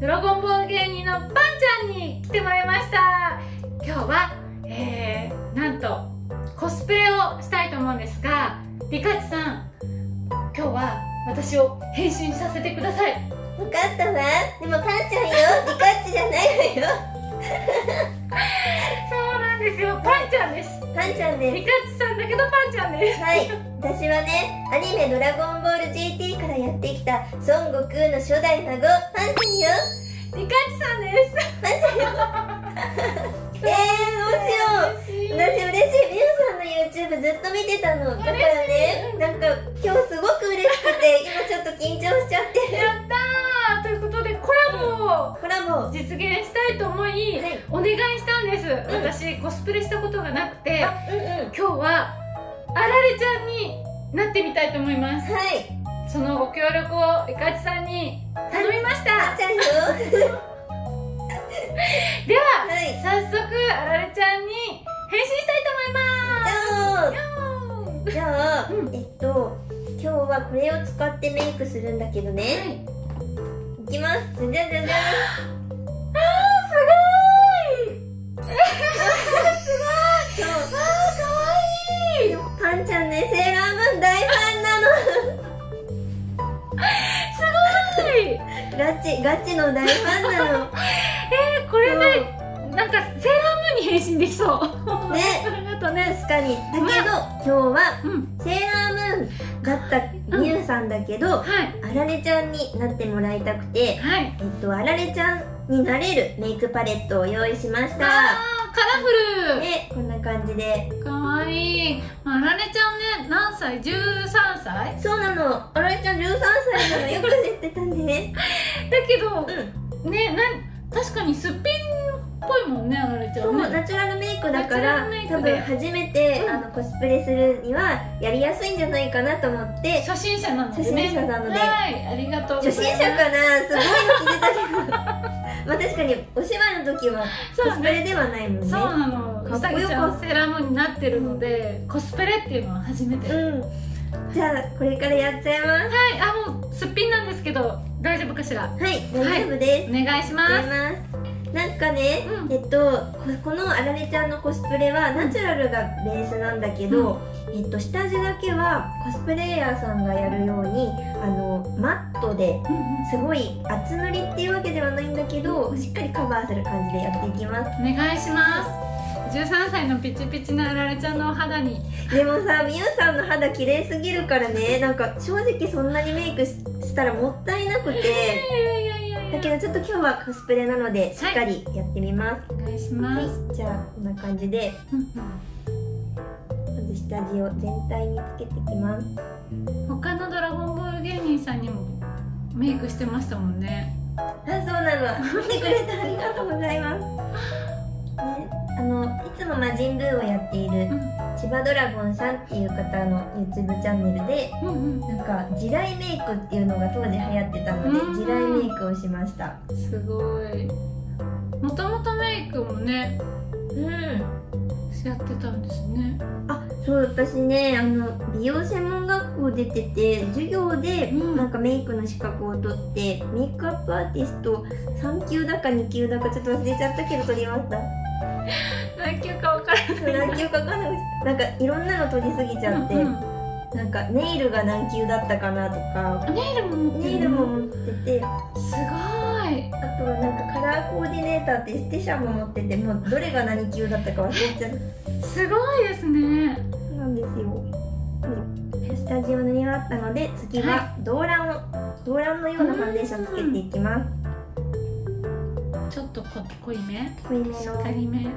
ドラゴンボール芸人のパンちゃんに来てもらいました。今日は、えー、なんとコスプレをしたいと思うんですがリカチさん今日は私を変身させてください。分かったわ。でもパンちゃんよ。リカッチじゃないわよ。パンちゃんでリカチさんだけどパンちゃんです。すはい。私はねアニメ「ドラゴンボール GT」からやってきた孫悟空の初代孫パンちゃんよ。リカチさんです。パンちゃんよ。えー、どうしよう。嬉しい。私嬉しい。みゆさんの YouTube ずっと見てたの。だからねなんか今日すごく嬉しくて今ちょっと緊張しちゃって。やったーということでコラボをコラボ実現したいと思い、はい。お願いしたんです、私コスプレしたことがなくてあうんうん。今日はあられちゃんになってみたいと思います。はい。そのご協力をリカチさんに頼みました。パンちゃんよでははい。早速あられちゃんに変身したいと思います。じゃあうん。えっと今日はこれを使ってメイクするんだけどね。はいいきます。じゃじゃじゃじゃすごい。そうあーかわい。いパンちゃんねセーラームーン大ファンなの。すごい。ガチガチの大ファンなの。えー、これねなんかセーラームーンに変身できそう。ね。ありがとうね確かに。だけど、今日はうん。セーラームーンだったみゆさんだけど、はい。あられちゃんになってもらいたくてはい。えっとあられちゃんになれるメイクパレットを用意しました。カラフル。ねこんな感じで。かわいい。あられちゃんね何歳 ?13 歳？そうなの。あられちゃん13歳なの。よく知ってたね。だけどうん。ねなん確かにすっぴんっぽいもんねあられちゃそうんねナチュラルメイクだから多分初めて、うん。あのコスプレするにはやりやすいんじゃないかなと思って。初心者なのでね。初心者なので。はいありがとう初心者かなすごいの聞いてたけど。まあ確かにお芝居の時はコスプレではないもんね。そうなの。かうさぎちゃんセーラームーンになってるのでコスプレっていうのは初めて。はいうん。じゃあこれからやっちゃいます。あもうすっぴんなんですけど大丈夫かしら？はい大丈夫です、お願いしますなんかね、うん。えっとここのあられちゃんのコスプレはナチュラルがベースなんだけど、えっと下地だけはコスプレイヤーさんがやるようにあのマットでうんうん。すごい厚塗りっていうわけではないんだけどしっかりカバーする感じでやっていきます。お願いします。13歳のピチピチなあられちゃんのお肌に。でもさみゆさんの肌綺麗すぎるからね。なんか正直そんなにメイクししたらもったいなくて。いやいやいやだけどちょっと今日はコスプレなのでしっかりやってみます、お願いしはいます、じゃあこんな感じでうんまず下地を全体につけていきます。うん。他のドラゴンボール芸人さんにもメイクしてましたもんね。あそうなの。見てくれてありがとうございます。ねあのいつも魔人ブーをやっているうん。千葉ドラゴンさんっていう方の YouTube チャンネルでうんうんなんか地雷メイクっていうのが当時流行ってたのでうん地雷メイクをしました。すごい。もともとメイクもねうんやってたんですね。あそう私ねあの美容専門学校出てて授業でうん。なんかメイクの資格を取って、メイクアップアーティスト3級だか2級だかちょっと忘れちゃったけど取りました。何級か分からない。何級かわかんない。なんかいろんなの取りすぎちゃって、うんうんなんかネイルが何級だったかなとか。ネイルも持ってる。ネイルも持ってて。すごい。あとはなんかカラーコーディネーターってエステシャンも持っててもうどれが何級だったか忘れちゃう。すごいですね。なんですよ、うん、下地を塗り終わったので次は動乱を動乱のようなファンデーションつけていきます。ちょっとこ濃いめ。濃いめしのっかりめ。こ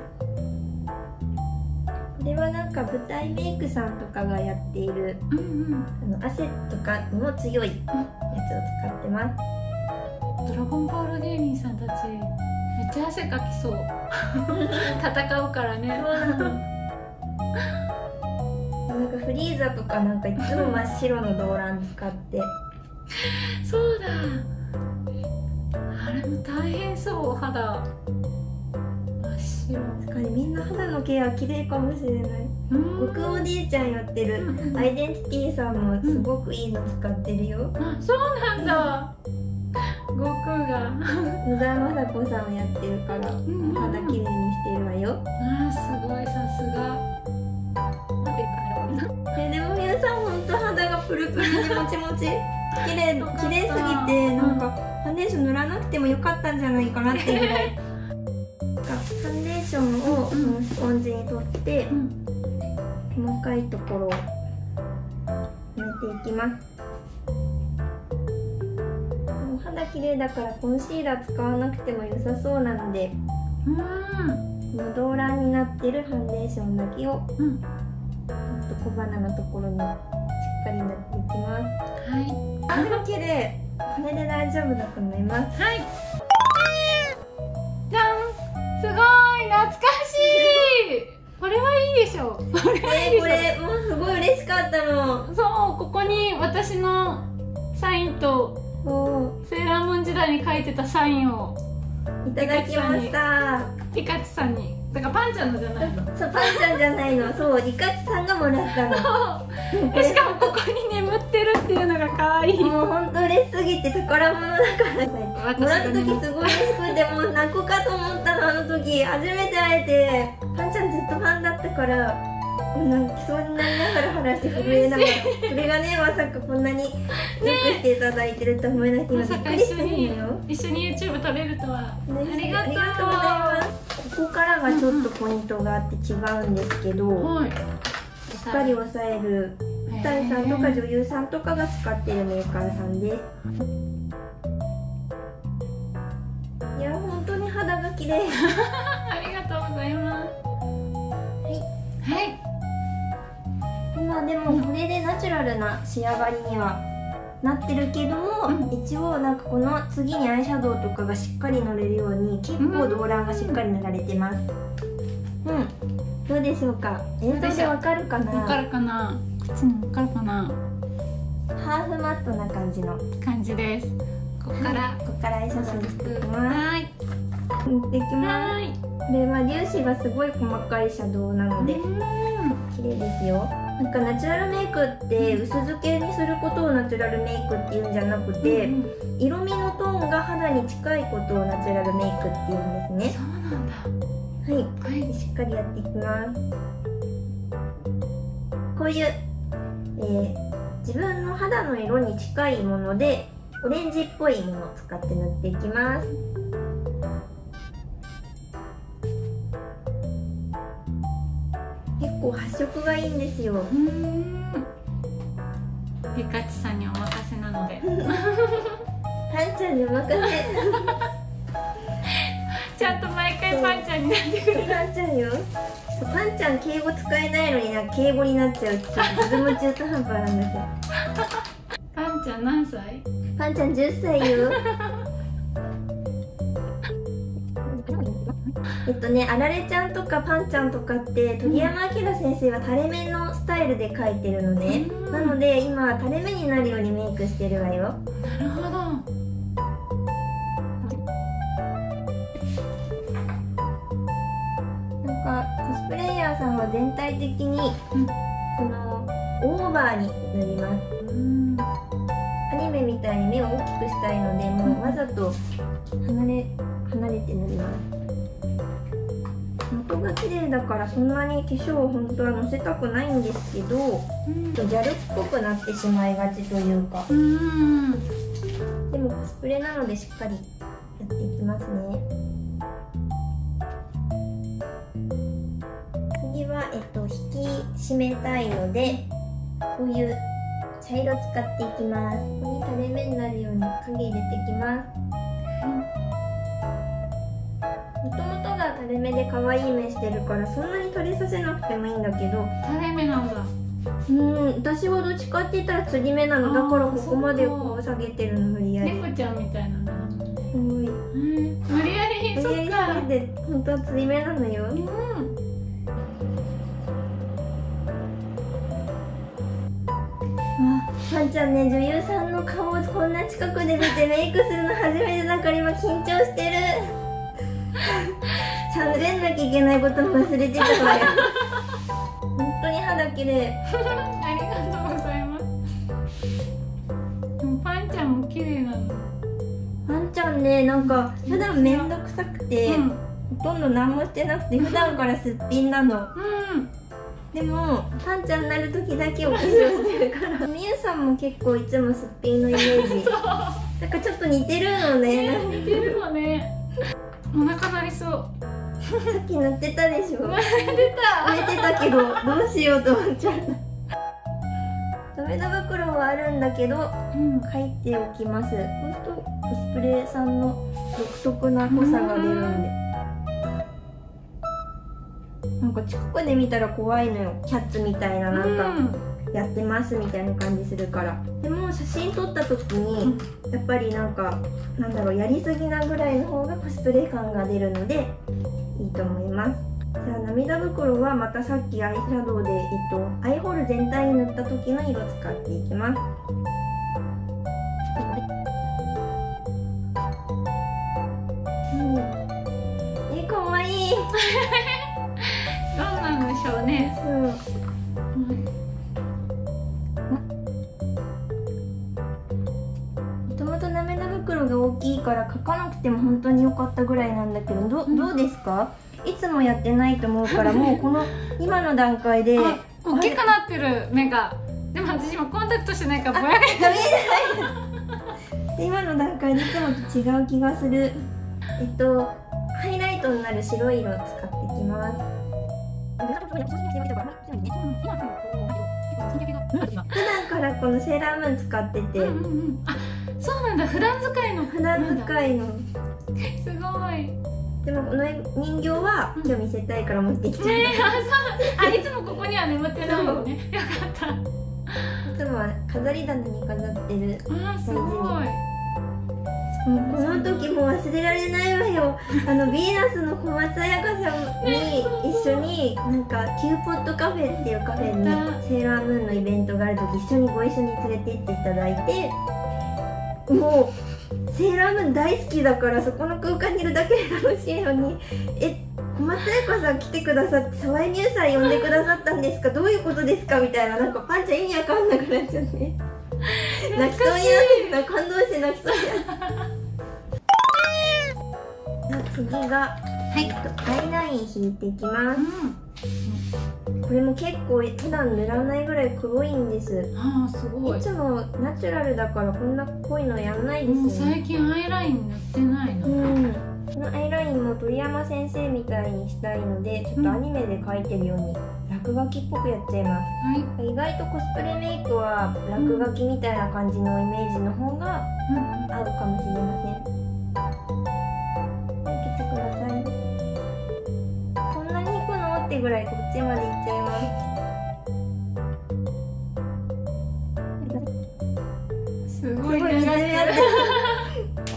れはなんか舞台メイクさんとかがやっているうんうん。あの汗とかにも強いやつを使ってます。ドラゴンボール芸人さんたちめっちゃ汗かきそう。戦うからね。なんかフリーザとかなんかいつも真っ白の動乱使って。そうだ。あれも大変そうお肌確かにみんな肌のケア綺麗かもしれない。うん。僕おじいちゃんやってるうんアイデンティティさんもすごくいいの使ってるよ。あそうなんだ。悟空が。野沢雅子さんをやってるからん肌綺麗にしてるわよ。あーすごいさすが。えでも皆さん本当肌がプルプルでもちもち。綺麗綺麗すぎてなんかファンデーション塗らなくてもよかったんじゃないかなっていうぐらい なんかファンデーションをそのスポンジに取ってうん。細かいところを埋めていきます。お肌綺麗だからコンシーラー使わなくても良さそうなのでうん。この動乱になってるファンデーションだけをうんちょっと小鼻のところにしっかり塗っていきます。はい。あでも綺麗。これで大丈夫だと思います。はいすごい懐かしい。これはいいでしょ。これはいいでしょえー、これもうすごい嬉しかったの。そうここに私のサインとおセーラームーン時代に書いてたサインをーいただきました。ピカチさんに。だからパンちゃんのじゃないの。そうパンちゃんじゃないの。そうリカチさんがもらったの。しかもここに眠ってるっていうのが可愛い。もう本当嬉しすぎて宝物だからもらった時すごい嬉しくてもう泣くかと思ったのあの時初めて会えてパンちゃんずっとファンだったから泣きそうになりながら話して震えながら それがねまさかこんなによくしていただいてると思えなくて今びっくりしてるの一緒によ。一緒に YouTube 食べるとは、ねありがとう。ございますここからがちょっとポイントがあって違うんですけど、はい。しっかり押さえる。スタイさんとか女優さんとかが使ってるメーカーさんで。す肌が綺麗ありがとうございます。はい。今でもこれでナチュラルな仕上がりにはなってるけども、うん。一応なんかこの次にアイシャドウとかがしっかり乗れるように結構動乱がしっかり塗られてます。うん。どうでしょうか？映像でわかるかな？わかるかな？こっちにわかるかな？ハーフマットな感じの。感じです。ここから。ここからアイシャドウにしていきます。はい塗っていきます。はい。これは粒子がすごい細かいシャドウなのでうん。綺麗ですよ。なんかナチュラルメイクって薄付けにすることをナチュラルメイクっていうんじゃなくて、うん。色味のトーンが肌に近いことをナチュラルメイクっていうんですね。そうなんだ。はい。はい。しっかりやっていきます。こういう、えー自分の肌の色に近いものでオレンジっぽいものを使って塗っていきます構発色がいいんですよ。うん。ピカチさんにお任せなので。パンちゃんにお任せ。ちゃんと毎回パンちゃんになってくれる。パンちゃんよパンちゃん敬語使えないのに。な敬語に。なっちゃうって自分も中途半端なんですよパンちゃん何歳パンちゃん10歳よえっとねあられちゃんとかパンちゃんとかって鳥山明先生は垂れ目のスタイルで描いてるのね。うん。なので今垂れ目になるようにメイクしてるわよ。なるほど。なんかコスプレイヤーさんは全体的にうん。このオーバーに塗ります。うんアニメみたいに目を大きくしたいのでもうわざと離れ離れて塗ります元が綺麗だからそんなに化粧を本当はのせたくないんですけどうん。ギャルっぽくなってしまいがちというか。うん。でもコスプレなのでしっかりやっていきますね。次は、えっと、引き締めたいのでこういう茶色使っていきます。ここに垂れ目になるように影入れていきます垂れ目で可愛い目してるからそんなに垂れさせなくてもいいんだけど。垂れ目なんだ。うん私はどっちかって言ったら釣り目なのだからここまでこう下げてるの無理やり。猫ちゃんみたいなのなのねすごいうん。無理やりそ無理やりっか下げて本当は釣り目なのよ。うん。パンちゃんね女優さんの顔をこんな近くで見てメイクするの初めてだから今緊張してる喋んなきゃいけないことも忘れてたわよ本当に肌綺麗。ありがとうございます。でもパンちゃんも綺麗なの。パンちゃんねなんか普段めんどくさくて、うん。ほとんど何もしてなくて普段からすっぴんなの。うん。でもパンちゃんになる時だけお化粧してるから。みゆさんも結構いつもすっぴんのイメージ。そう。なんかちょっと似てるのね似てるのね。お腹鳴りそうさっき塗ってたでしょ。出た。寝てたけどどうしようと思っちゃった。ダメダ袋はあるんだけどうん。書いておきます。ほんとコスプレさんの独特な濃さが出るんで。なんか近くで見たら怖いのよ。キャッツみたいななんかやってますみたいな感じするから。でも写真撮った時にやっぱりなんかなんだろうやりすぎなぐらいの方がコスプレ感が出るのでと思います。じゃあ涙袋はまたさっきアイシャドウで、えっと、アイホール全体に塗った時の色を使っていきます。うん。えかわいい。どうなんでしょうね。そうから書かなくても本当に良かったぐらいなんだけどどどうですか？いつもやってないと思うからもう この今の段階であ大きくなってる目が。でも私今コンタクトしてないからぼやけダメだ。で 今の段階でいつもと違う気がする。えっとハイライトになる白い色を使っていきます。普段からこのセーラームーン使ってて、うんうんうん。あそうなんだ。普段使いの。普段使いの。すごい。でもこの人形は今日見せたいから持ってきちゃっねえあそう。あいつもここには眠ってないのねよかった。たいつもは飾り棚に飾ってる。あーすごい。もうこの時も忘れられないわよ。あのヴィーナスの小松彩香さんに一緒になんかキューポットカフェっていうカフェにセーラームーンのイベントがある時一緒にご一緒に連れて行っていただいてもうセーラームーン大好きだからそこの空間にいるだけで楽しいのに。え小松彩香さん来てくださって沢井美優さん呼んでくださったんですか？どういうことですか？みたいななんかパンちゃん意味わかんなくなっちゃって。泣きそうになって感動して泣きそうになってじゃあ次がはい。アイライン引いていきます。うん。これも結構普段塗らないぐらい黒いんです。あーすごい。いつもナチュラルだからこんな濃いのやんないでもうすよね。最近アイライン塗ってないの。うん。このアイラインも鳥山先生みたいにしたいのでちょっとアニメで描いてるように落書きっぽくやっちゃいます。はい。意外とコスプレメイクは落書きみたいな感じのイメージの方がうん。合うかもしれませんってぐらいこっちまでいっちゃいます。すごいすごい水長いやって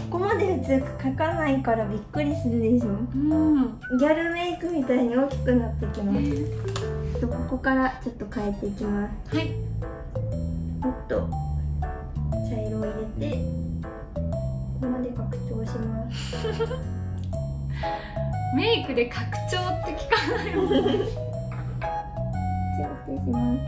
ここまで普通書かないからびっくりするでしょ。うん。ギャルメイクみたいに大きくなってきます。とここからちょっと変えていきます。はい。もっと。茶色を入れてここまで拡張します メイクで拡張って聞かないもん失礼します。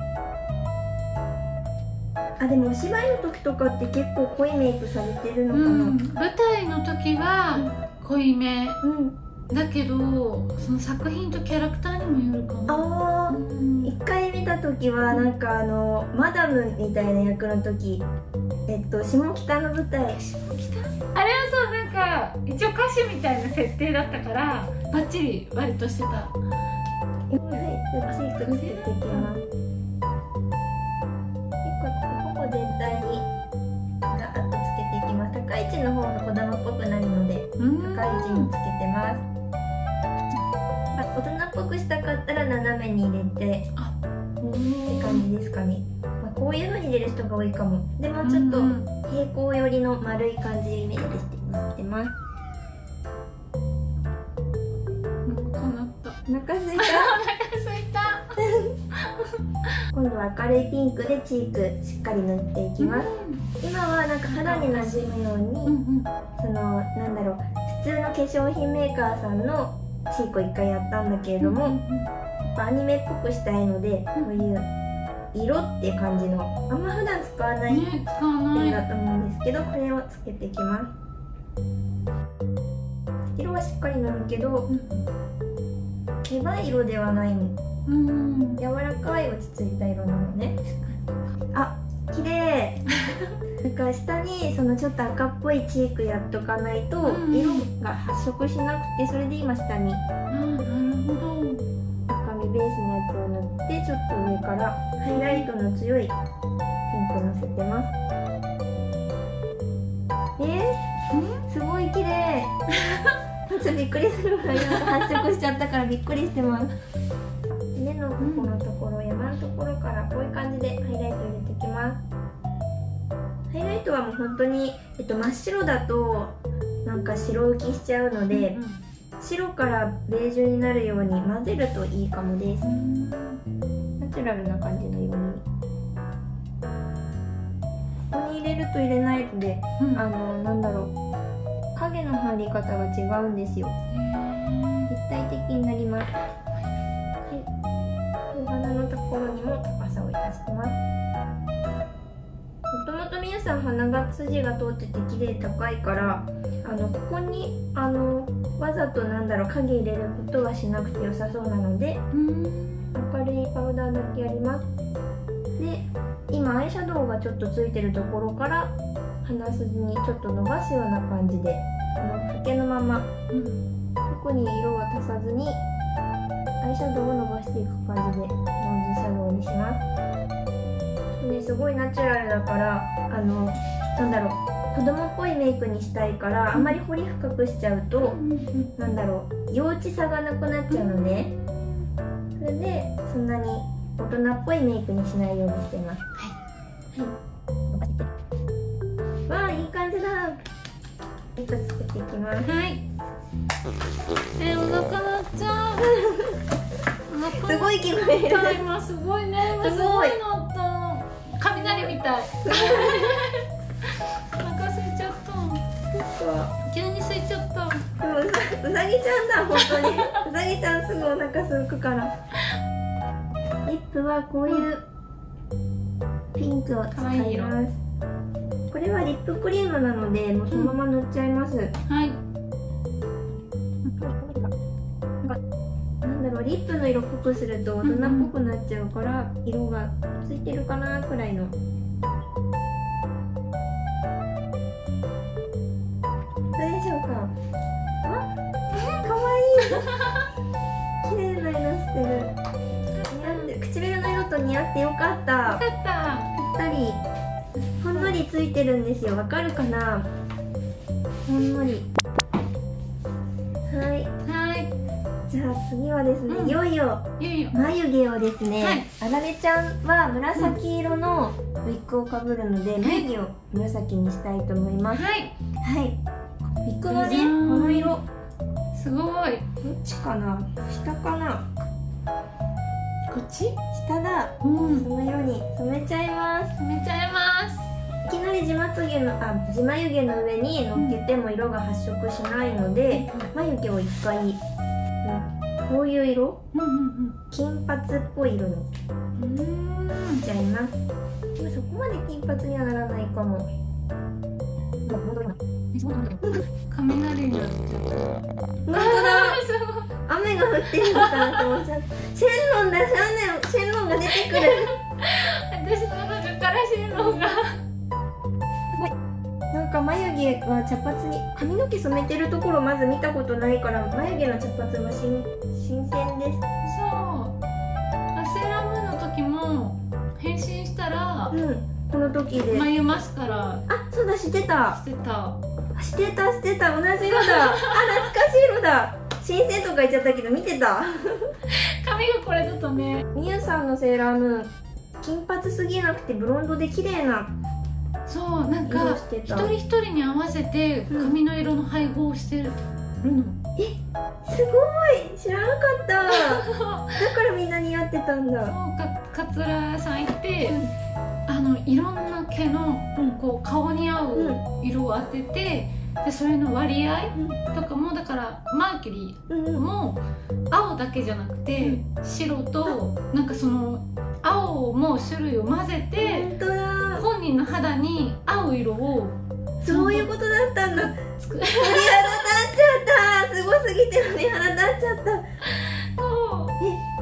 あでもお芝居の時とかって結構濃いメイクされてるのかな？うん、舞台の時は濃いめうん、だけどその作品とキャラクターにもよるかもあー。うん。一回見た時はなんかあのマダムみたいな役の時えっと下北の舞台。あれはそうなんか一応歌手みたいな設定だったからバッチリ割としてた。はいじゃあチークつけていきます。結構ほぼ全体にガーッとつけていきます。高い位置の方が子供っぽくなるのでうん。高い位置につけてます。あ大人っぽくしたかったら斜めに入れて。あって感じですかね、まあ、こういう風に出る人が多いかも。でもちょっとうん平行寄りの丸い感じでイメージして塗ってます。お腹すいた。今度は明るいピンクでチークしっかり塗っていきます。今はなんか肌に馴染むように、うんうん。そのなんだろう普通の化粧品メーカーさんのチークを一回やったんだけれども、うんアニメっぽくしたいのでこういう色って感じのあんま普段使わない色だと思うんですけどこれをつけていきます。色はしっかりなるけどけばい色ではないの。うん。柔らかい落ち着いた色なのね。あ綺麗。なんか下にそのちょっと赤っぽいチークやっとかないとうん。色が発色しなくてそれで今下に。あーなるほどベースのやつを塗ってちょっと上からハイライトの強いピンクのせてます。えー、すごい綺麗。ちょっとびっくりするぐらい発色しちゃったからびっくりしてます。目のここのところ山のところからこういう感じでハイライト入れていきます。ハイライトはもう本当に、えっと、真っ白だとなんか白浮きしちゃうので、白からベージュになるように混ぜるといいかもです。うんナチュラルな感じの色味ここに入れると入れないとでうん。あのなんだろう。影の張り方が違うんですよ。へ立体的になります。はい。お花のところにも高さをいたしてます。もともと皆さん鼻が筋が通ってて綺麗高いからあのここにあのわざとなんだろう影入れることはしなくて良さそうなので明るいパウダーだけやります。で今アイシャドウがちょっとついてるところから鼻筋にちょっと伸ばすような感じでこの刷毛のままうん特に色を足さずにアイシャドウを伸ばしていく感じでノーズシャドウにします。ねすごいナチュラルだからあのなんだろう子供っぽいメイクにしたいからあん。まり彫り深くしちゃうとうん。なんだろう幼稚さがなくなっちゃうのね。それでそんなに大人っぽいメイクにしないようにしてます。はい、わあいい感じだ。リップつけていきます。はい。えー、お腹鳴っちゃう。すごい聞こえる。た今すごいね。今すごい。鳴った。雷みたい った急に空いちゃった。でもうさうさぎちゃんだ本当に。うさぎちゃんすぐお腹すくから。リップはこういうピンクを使います。これはリップクリームなのでもうそのまま塗っちゃいます、はい。なんだろうリップの色濃くすると大人っぽくなっちゃうから色がついてるかなくらいのついてるんですよ。わかるかな？ほんのり。はい。はい。じゃあ次はですね、うん。いよいよ眉毛をですね、はい。あられちゃんは紫色のウィッグをかぶるので、眉毛を紫にしたいと思います。はい。はい。ウィッグはねこの色。どすごい。っちかな？下かな？こっち？下だ。うん。その色に染めちゃいます。染めちゃいます。いきなり地まつげのあ地眉毛の上に乗っけても色が発色しないので、眉毛を一回、うんこういう色？うんうん金髪っぽい色にうんうんしちゃいます。でもそこまで金髪にはならないかも。雷になっちゃった。雨が降ってるのかなと思っちゃった。シェンロンだ。シェンロンが出てくる。私の中からシェンロンがか眉毛は茶髪に髪の毛染めてるところまず見たことないから眉毛の茶髪は新新鮮です。そう。セーラームーンの時も変身したらうん。この時で、眉マスカラ。あそうだ知ってた。してた。してたしてた。同じ色だ。あ懐かしい色だ。新鮮とか言っちゃったけど見てた。髪がこれだとね。みゆさんのセーラームーン。金髪すぎなくてブロンドで綺麗なそうなん色か一人一人に合わせて髪の色の配合をしてるの、すごい。知らなかった。だからみんな似合ってたんだ。そうかカツラ屋さん行って、あのいろんな毛のうん。こう顔に合う色を当てて、でそれの割合うん。とかもだからマーキュリうんうん。ーも青だけじゃなくて白となんかその青も種類を混ぜて本当だ本人の肌に合う色をそういうことだったんだ。作鳥肌立っちゃった。すごすぎて鳥肌立っちゃった。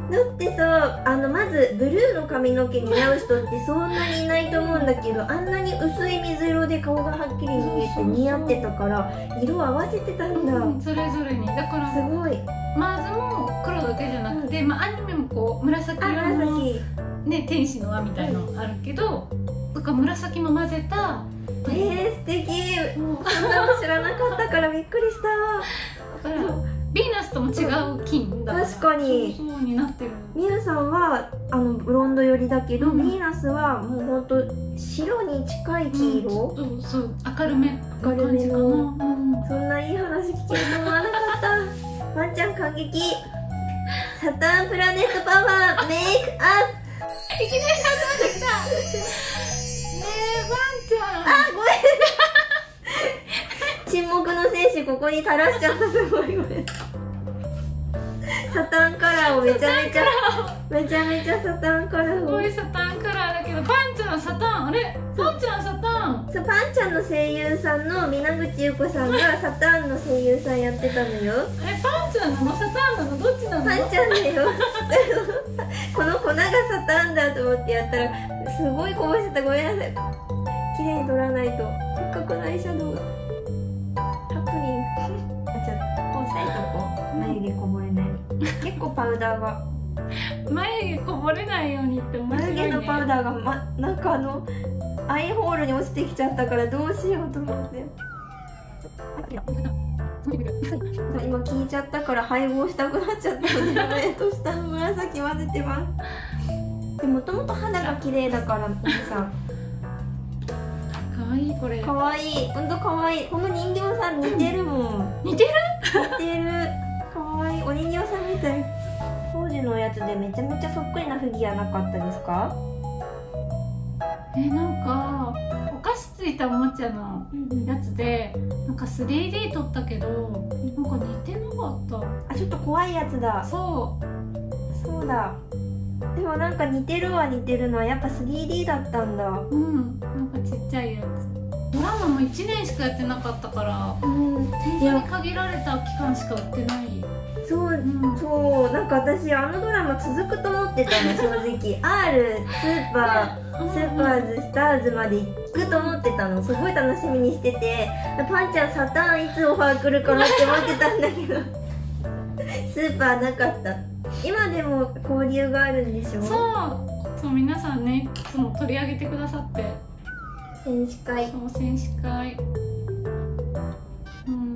だってさあのまずブルーの髪の毛に似合う人ってそんなにいないと思うんだけどあんなに薄い水色で顔がはっきり見えて似合ってたから色合わせてたんだ、うんそれぞれに。だからすごい。マーズも黒だけじゃなくて、まあ、アニメもこう紫あ色の、紫。ね、天使の輪みたいのあるけどだから紫も混ぜたえー、素敵。そんなの知らなかったからびっくりした。だからヴィーナスとも違う金だ。確かに。そうになってる。みゆさんはあのブロンド寄りだけど、うん。ーナスはもうほんと白に近い黄色、うんそうそう明るめな明るめの。感じかな、うん。そんないい話聞けると思わなかった。ワンちゃん感激。サターンプラネットパワーメイクアップ。いきなり始まってきたちゃん。あごめん。沈黙の戦士ここに垂らしちゃったすごい。ごめんサタンカラーをめちゃめちゃめちゃめちゃサタンカラーを。すごいサタンカラーだけどパンちゃんサタンあれ？パンちゃんサタンそう。パンちゃんの声優さんの皆口優子さんが サターンの声優さんやってたのよ。えパンちゃんなのサタンなの？どっちなの？パンちゃんだよ。この粉がサターンだと思ってやったらすごいこぼしてた。ごめんなさい綺麗に取らないと。せっかくのアイシャドウがハプニング。あちょっとこう押さえとこう。眉毛こぼれない。結構パウダーが。眉毛こぼれないようにってね、眉毛のパウダーが、ま、なんかあのアイホールに落ちてきちゃったからどうしようと思って。今聞いちゃったから配合したくなっちゃったので上と下の紫混ぜてますでもともと肌が綺麗だからおじさんいいこれ。かわい。いほんとかわい。いこの人形さん似てるもん。似てる？似てる。かわい。いお人形さんみたい。当時のやつでめちゃめちゃそっくりなフィギュアなかったですか？えなんかお菓子ついたおもちゃのやつでなんか 3D 撮ったけどなんか似てなかっあちょっと怖いやつだ。たそう。そうだ。でもなんか似てるは似てるのはやっぱ 3D だったんだ。うん。なんかちっちゃいやつドラマも1年しかやってなかったからうん。本いや当に限られた期間しか売ってない。そううん。そう。なんか私あのドラマ続くと思ってたの 正直。R スーパースーパーズスターズまで行くと思ってたの。すごい楽しみにしてて。パンちゃんサターンいつオファー来るかなって思ってたんだけど。スーパーなかった。今でも交流があるんでしょ？そう。そう皆さんねいつも取り上げてくださって選手会。そう選手会。うん。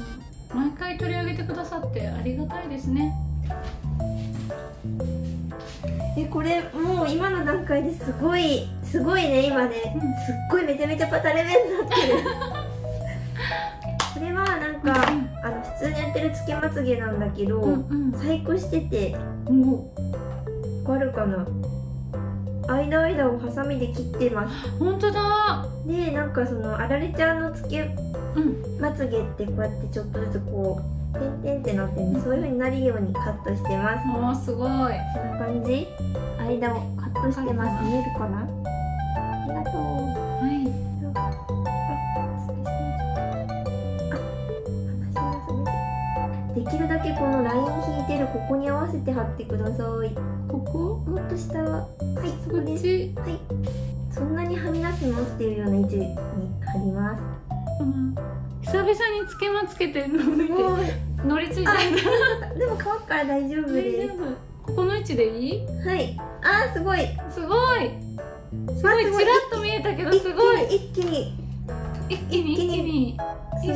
毎回取り上げてくださってありがたいですね。えこれもう今の段階ですごいすごいね今ね、うん。すっごいめちゃめちゃパタレベになってる。これはなんか、あの普通にやってるつけまつげなんだけど、うん細工しててう。んおわかるかな？間間をハサミで切ってます。本当だ。でなんかそのあられちゃんのつけうん。まつげってこうやってちょっとずつこう点々ってなってるんでそういう風になるようにカットしてます。おーすごい。こんな感じ？間をカットしてます。見えるかな？ありがとう。はい。できるだけこのライン引いてるここに合わせて貼ってください。ここ？もっと下は。はい。そこっち。はい。そんなにはみ出すの？っていうような位置に貼ります。うん。久々につけまつけてるの見て。もう。乗り継いでるでも乾くから大丈夫大で丈夫。ここの位置でいい？すはい。あーすごい。すごい。すごい。ちらっと見えたけどすごい。一気に。一気に？一気に。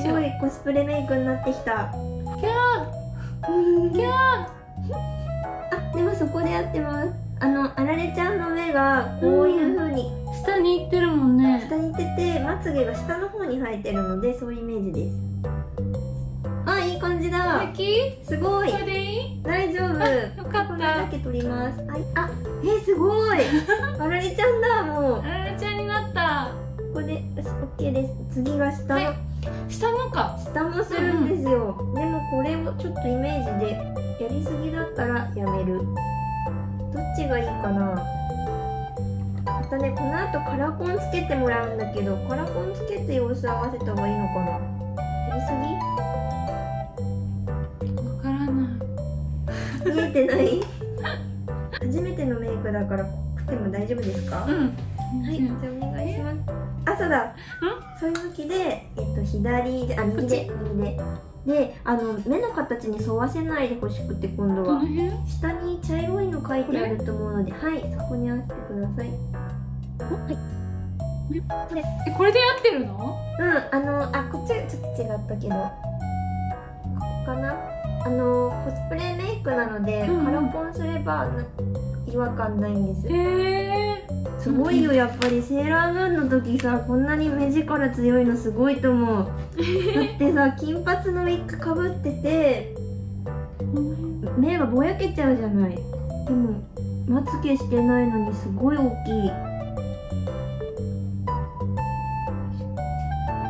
すごいコスプレメイクになってきた。キャうんー。キャー。あでもそこでやってますあのあられちゃんの目がこういう風に下に行ってるもんね。下に行っててまつげが下の方に生えてるのでそういうイメージです。あいい感じだ。素敵。すごい。これでいい？大丈夫。あよかった。だけ取ります。はいあえー、すごい。あられちゃんだもう。あられちゃんになった。ここでよし OK です。次が下。の、はい。下もか。下もするんですよ、でもこれをちょっとイメージでやりすぎだったらやめるどっちがいいかな？またねこの後カラコンつけてもらうんだけどカラコンつけて様子合わせた方がいいのかな？やりすわからない。ぎ見えてない？初めてのメイクだから濃くても大丈夫ですか、うん。はい、じゃあお願いします。あ、そうだ。そういう向きで、えっと、左で、あ、右で、右で。で、あの、目の形に沿わせないでほしくて、今度は。下に茶色いの書いてあると思うので、はい、そこに合わせてください。はい。これ？えこれで合ってるの？うん、あの、あ、こっちはちょっと違ったけど。ここかな？あの、コスプレメイクなので、カラコンすれば、な違和感ないんです。へえすごいよやっぱりセーラームーンの時さこんなに目力強いのすごいと思う。だってさ金髪のウィッグかぶってて目がぼやけちゃうじゃない。でもまつげしてないのにすごい大きい。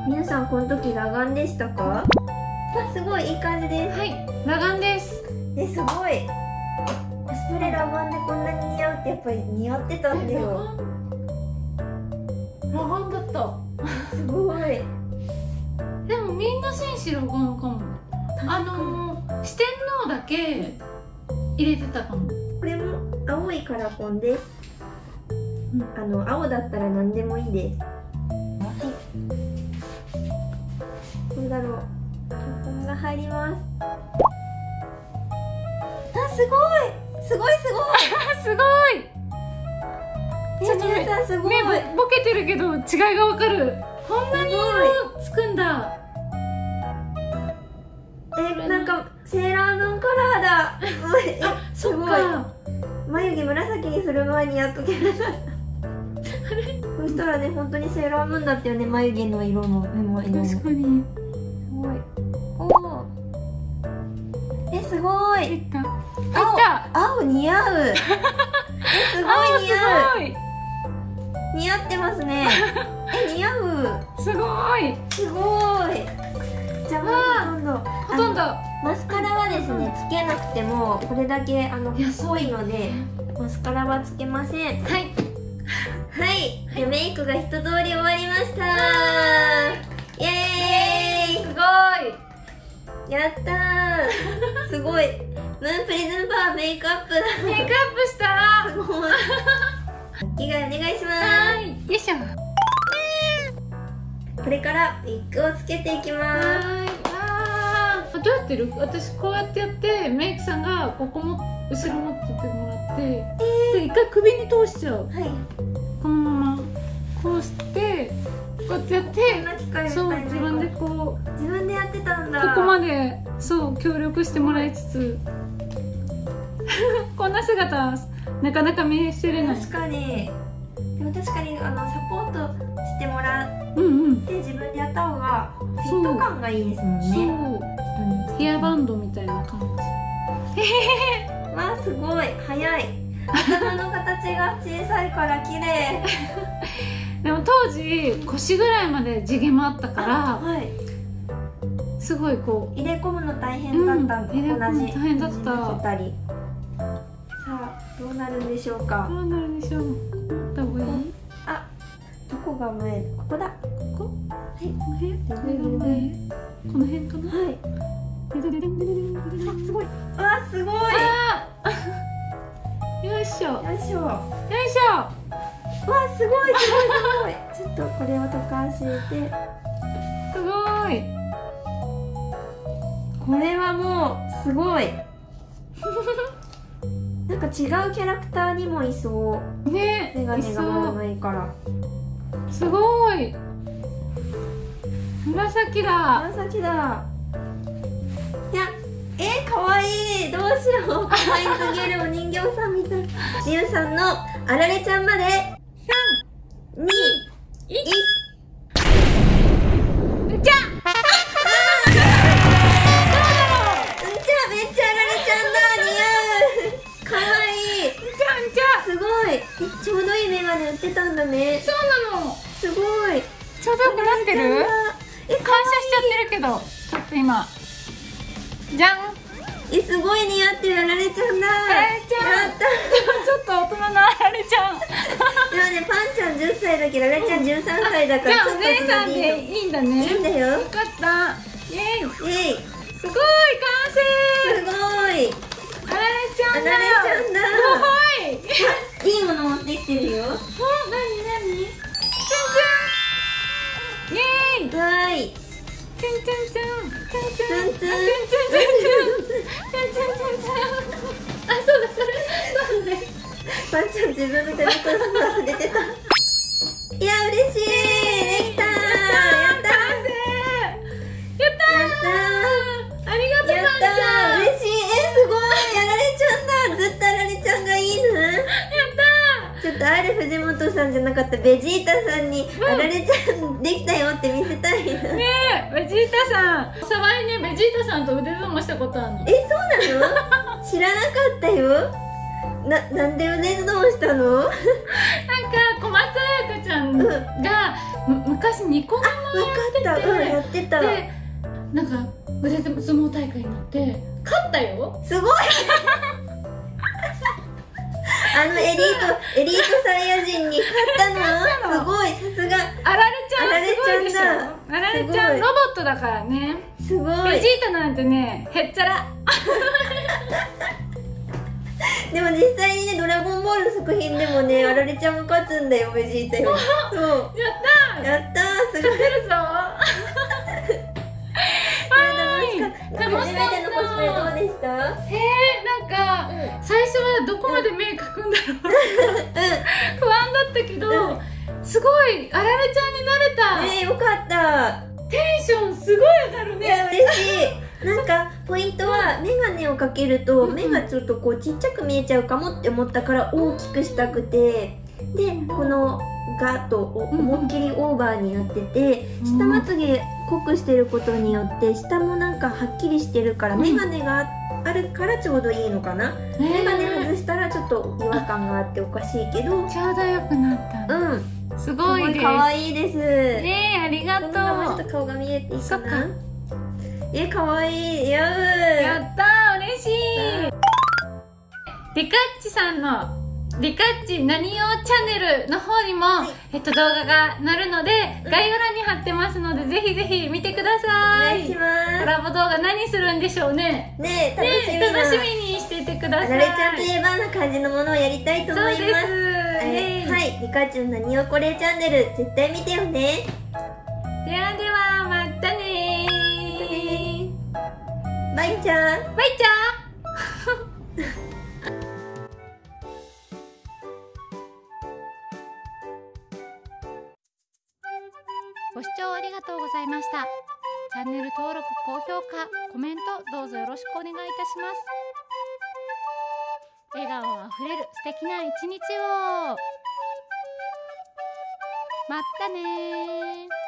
皆さんこの時裸眼でしたか？あすごいいい感じです。はい裸眼です。えすごい。コスプレ裸眼なに似合うってやっぱり似合ってたんだよ。裸眼だった。すごい。でもみんな紳士裸眼かも。あのー、四天王だけ入れてたかも。これも青いカラコンです、うん。あの青だったら何でもいいです。どうだろう。カラコンが入ります。あすごいすごいすごい。あすごい。えちょっと皆さんすごい。目ぼぼけてるけど違いがわかる。こんなに色つくんだ。えなんかセーラームーンカラーだ。えあ すごい。眉毛紫にする前にやっとけなかったそしたらね本当にセーラームーンだったよね。眉毛の色も目も色も確かに。すごい。おお。え、すごい。入った入った青似合う。え、すごい似合あう。似合ってますね。え、似合う。すごいすごい。じゃあ、ほとんど。ほとんどマスカラはですね、つけなくても、これだけ、あの、濃いので。マスカラはつけません。はいはい。で、メイクが一通り終わりました。イエーイす。ごいやったーすごいムーンプリズムパワーメイクアップだ。メイクアップしたすごい。着替えお願いしまはい。よいしょ。これからウィッグをつけていきまーい。あー。どうやってる？私こうやってやってメイクさんがここも後ろ持っててもらって、で一回首に通しちゃう。すはい。このままこうしてこうやってやってそうな自分でこう自分でやってたんだ。ここまでそう協力してもらいつつな姿はなかなか見せれない。確かに。でも確かにあのサポートしてもらうんうん。って自分でやった方がフィット感がいいですもんね。そう。ヘアバンドみたいな感わあすごい。早い。頭の形が小さいから綺麗。じ でも当時腰ぐらいまで地毛もあったかはい。らすごいこ入れ込むの大変だった、うん入れ込むの大変だったどうなるんでしょうか？うどうなるでしょう？持った方がいいあどこが前ここだ。ここ？はい。この辺？この辺かな？はい。すごいあすごいよいしょよよいしょわいしょすごいすごいすごいちょっとこれを溶かしてすごいこれはもうすごいなんか違うキャラクターにもいそう。ねメガネが丸いないから。すごい。紫だ。紫だ。いやえかわいい。どうしよう。かわいすぎるお人形さんみた。いみゆさんのあられちゃんまで。3てたんだねそうなのすごいちょうどよくなってるけどちょっと今。じゃん。えすごい似合ってるあられちゃんだ。あられちゃん。やったちょっと大人のあられちゃん。でもねパンちゃん10歳だけどあられちゃん13歳だからちょっとお姉さんでいいんだね。いいんだよ。よかった。イエイ。イェイ。すごい完成。すごい。あられちゃんだ。あられちゃんだ。すごい。あ いいもの持ってきてるよ。お、なにパンちゃん自分の手袋忘れてたいや嬉しいできたある藤本さんじゃなかったベジータさんに、あられちゃんできたよって見せたい。なーねえベジータさん。サバイねベジータさんと腕相撲したことあるの？えそうなの？知らなかったよ。ななんで腕相撲したの？なんか小松彩香ちゃんが、む昔ニコ生わかった。うんやってた。でなんか腕相撲大会になって勝ったよ。すごいあのエリートエリートサイヤ人に勝ったの？の？すごい。さすが。あられちゃんあられちゃんだ。すごいでしょ？あられちゃんロボットだからね。すごい。ベジータなんてねへっちゃら。でも実際にね「ドラゴンボール」の作品でもねあられちゃんが勝つんだよベジータよ。りそう。やったー。やったーすごい。勝てるぞ。いや楽しかった。初めてのコスプレどうでした？へえなん。か最初はどこまで目描くんだろう 不安だったけど、うすごいあられちゃんになれた、うんねよかった。テンションすごい上がるいやね嬉しい。なんかポイントは眼鏡をかけると目がちょっとこうちっちゃく見えちゃうかもって思ったから大きくしたくてでこのガッとお思いっきりオーバーになっててうん下まつげ濃くしてることによって下もなんかはっきりしてるからうん。眼鏡があるからちょうどいいのかな？眼鏡外したらちょっと違和感があっておかしいけど。ちょうど良くなった。うん。すす。ごい可愛いです。ねえありがとこのままちょっうと顔が見えていいかな？え可愛い。やったー。嬉しい。リカッチさんのリカッチ何用チャンネルの方にも、えっと、動画が載るので、概要欄に貼ってますのでぜひぜひ見てくだおさい。願いします。コラボ動画何するんでしょうね。ねえ楽しみな、ね楽しみにしていてください。あられちゃんといえばな感じのものをやりたいと思います。そうです、えーねはい。リカチュウ何をこれチャンネル絶対見てよね。ではではまたねー。バイちゃんバイチャーありがとうございました。チャンネル登録、高評価、コメントどうぞよろしくお願いいたします。笑顔あふれる素敵な一日をまったねー